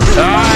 Ah!